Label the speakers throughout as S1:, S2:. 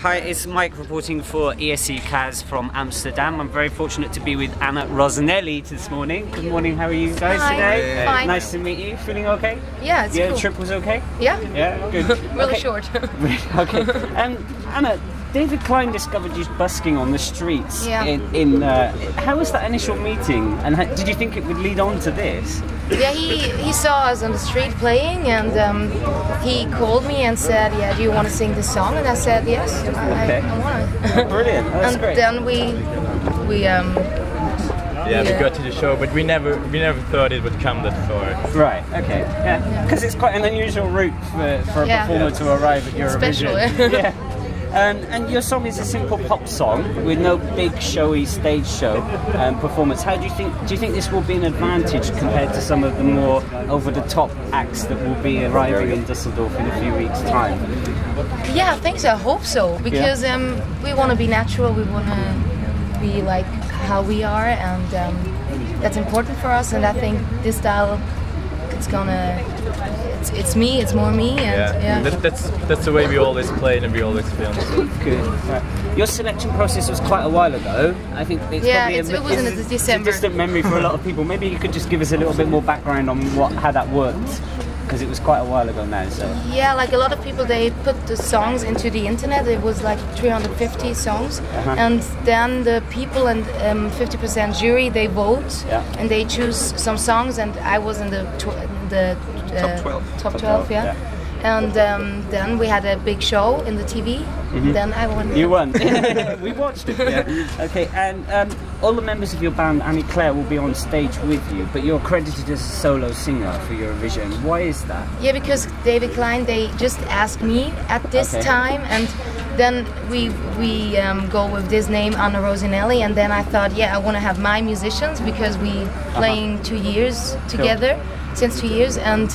S1: Hi, it's Mike reporting for ESCKAZ from Amsterdam. I'm very fortunate to be with Anna Rossinelli this morning. Good morning, how are you guys
S2: Hi,
S1: today?
S2: fine.
S1: Nice to meet you. Feeling okay?
S2: Yeah, it's
S1: yeah,
S2: cool.
S1: the trip was okay?
S2: Yeah,
S1: Yeah, good.
S2: really
S1: Okay.
S2: short.
S1: okay. Um, Anna, David Klein discovered you busking on the streets.
S2: Yeah.
S1: In, in uh, how was that initial meeting, and how, did you think it would lead on to this?
S2: yeah, he, he saw us on the street playing and um, he called me and said, yeah, do you want to sing this song? And I said, yes, I,
S1: Okay.
S2: I, want to.
S1: Brilliant. That's
S2: and
S1: great.
S2: then we, we um,
S3: Yeah, we got to the show, but we never we never thought it would come that far.
S1: Right. Okay. Yeah. Because it's quite an unusual route for, for a
S2: Yeah.
S1: performer to arrive at Eurovision.
S2: Special,
S1: yeah. Um, and your song is a simple pop song with no big showy stage show um, performance. How do you think? Do you think this will be an advantage compared to some of the more over-the-top acts that will be arriving in Düsseldorf in a few weeks' time?
S2: yeah, I think so. I hope so because um, we want to be natural. We want to be like how we are, and um, that's important for us. And I think this style, it's gonna, it's, it's me. It's more me, and
S3: Yeah,
S2: yeah.
S3: That, that's that's the way we always played and we always filmed.
S1: Good. Right. Your selection process was quite a while ago. I think it's
S2: Yeah,
S1: probably
S2: it's-
S1: a,
S2: it was in
S1: it's-
S2: the
S1: it's
S2: December.
S1: a distant memory for a lot of people. Maybe you could just give us a little bit more background on what how that worked, because it was quite a while ago now. So.
S2: Yeah, like a lot of people, they put the songs into the internet. It was like 350 songs,
S1: Uh-huh.
S2: and then the people and um, 50% jury they vote,
S1: Yeah.
S2: and they choose some songs. And I was in the tw- the uh,
S4: Top 12.
S2: Top 12,
S1: 12,
S2: yeah.
S1: yeah.
S2: And um, then we had a big show in the TV. Then I won.
S1: Mm-hmm. You won. we watched it. Yeah. Okay, and um, all the members of your band, Anne Claire, will be on stage with you, but you're credited as a solo singer for Eurovision. Why is that?
S2: Yeah, because David Klein, they just asked me at this
S1: Okay.
S2: time, and then we we um, go with this name Anna Rossinelli, and then I thought, yeah, I want to have my musicians because we playing two years together. Since two years, and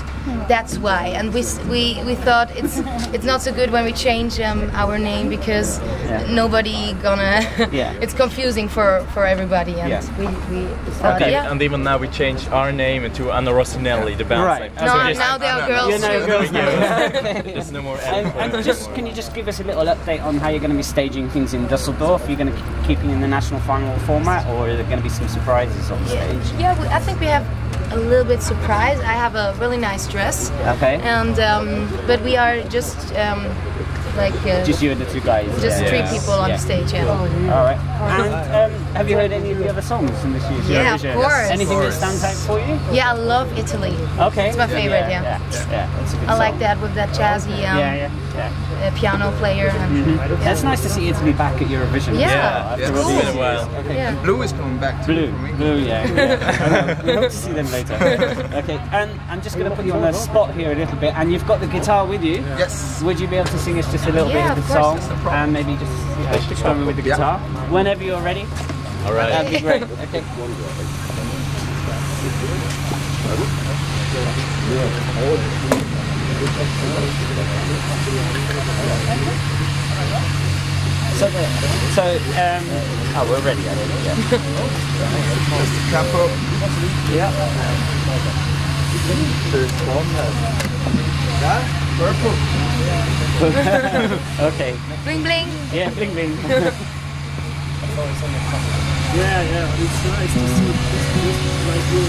S2: that's why. And we we we thought it's it's not so good when we change um, our name because
S1: Yeah.
S2: nobody gonna.
S1: Yeah.
S2: it's confusing for for everybody, and
S1: Yeah.
S2: we we thought,
S1: Okay.
S2: yeah.
S3: And even now we changed our name into Anna Rossinelli, the band
S1: Right.
S3: name.
S1: No,
S3: So just-
S2: now they are girls
S1: You know,
S2: too.
S1: girls
S3: Yeah. There's no more
S1: And,
S3: Anna
S1: and just
S3: anymore.
S1: can you just give us a little update on how you're going to be staging things in Düsseldorf? You're going to keep keeping in the national final format, or are there going to be some surprises on stage?
S2: Yeah, we, I think we have a little bit surprised. I have a really nice dress,
S1: Okay.
S2: and um, but we are just um, like uh,
S1: Just you and the two guys.
S2: just
S1: yeah.
S2: three
S3: Yeah.
S2: people on
S1: Yeah.
S2: the stage. Yeah,
S1: All right. And um, have you heard any of the other songs in this year's
S2: Yeah, of
S1: Eurovision?
S2: course.
S1: Anything that stands out for you?
S2: yeah, I love Italy.
S1: Okay.
S2: It's my favorite, yeah.
S1: Yeah, yeah. that's a good
S2: I like that with that jazzy um,
S1: Yeah, yeah, yeah.
S2: uh, piano player. And,
S1: Yeah, It's nice to see Italy back at Eurovision. as
S2: Yeah.
S4: Yeah,
S1: all
S4: it's
S1: these
S3: been a while.
S1: Okay.
S2: yeah.
S4: Blue is coming back too
S1: Blue,
S4: from England.
S1: blue, yeah. yeah. we hope to see them later. Okay, and I'm just going to put you on the spot here a little bit, and you've got the guitar with you.
S4: Yes.
S1: Would you be able to sing us just a little
S2: Yeah,
S1: bit of
S2: of
S1: the
S2: course,
S1: song,
S4: no
S1: and maybe just you know, just strum with the
S4: Yeah.
S1: guitar whenever you're ready?
S3: All right.
S1: That'd be great. Okay. So, the, so um, oh, we're ready. I think. Yeah.
S4: Just capo.
S1: yeah.
S4: Yeah, purple.
S1: okay.
S2: Bling bling.
S1: Yeah, bling bling.
S5: yeah, yeah, it's nice to see this, like
S4: real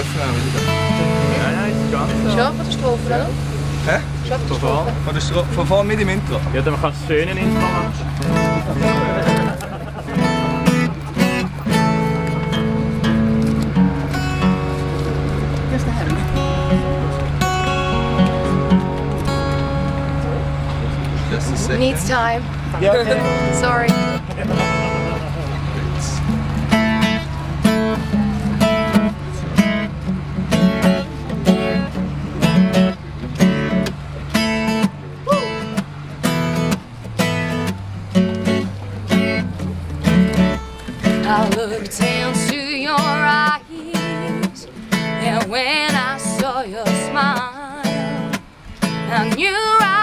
S4: is
S3: Ja, ja, is
S2: ganz. Schau, wat is het?
S4: Hè?
S2: Wat
S3: is
S2: het
S4: overal? Wat is het overal midden in winter?
S3: Ja, dan gaan steunen in het
S4: Just a second.
S2: Needs time.
S1: Yeah. Okay.
S2: Sorry. I looked into your eyes, and when I saw your smile, I knew right from the start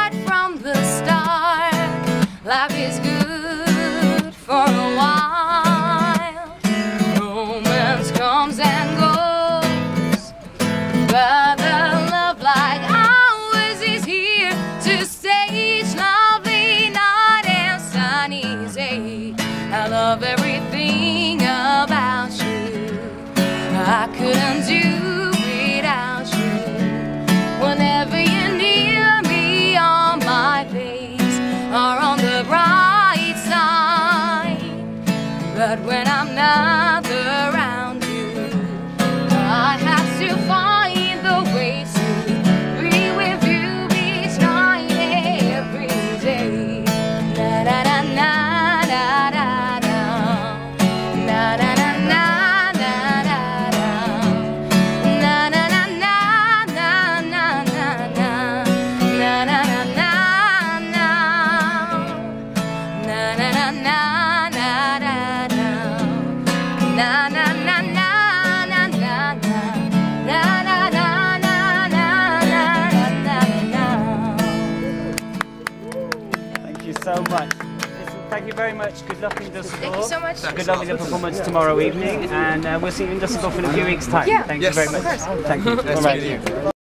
S2: life is good
S1: thank you very much. Good luck in Dusseldorf.
S2: Thank you so much.
S1: Good luck with your performance tomorrow evening, and uh, we'll see you in Dusseldorf in a few weeks' time.
S2: Yeah.
S1: Thank
S4: yes.
S1: you very much. Thank you.
S4: All right.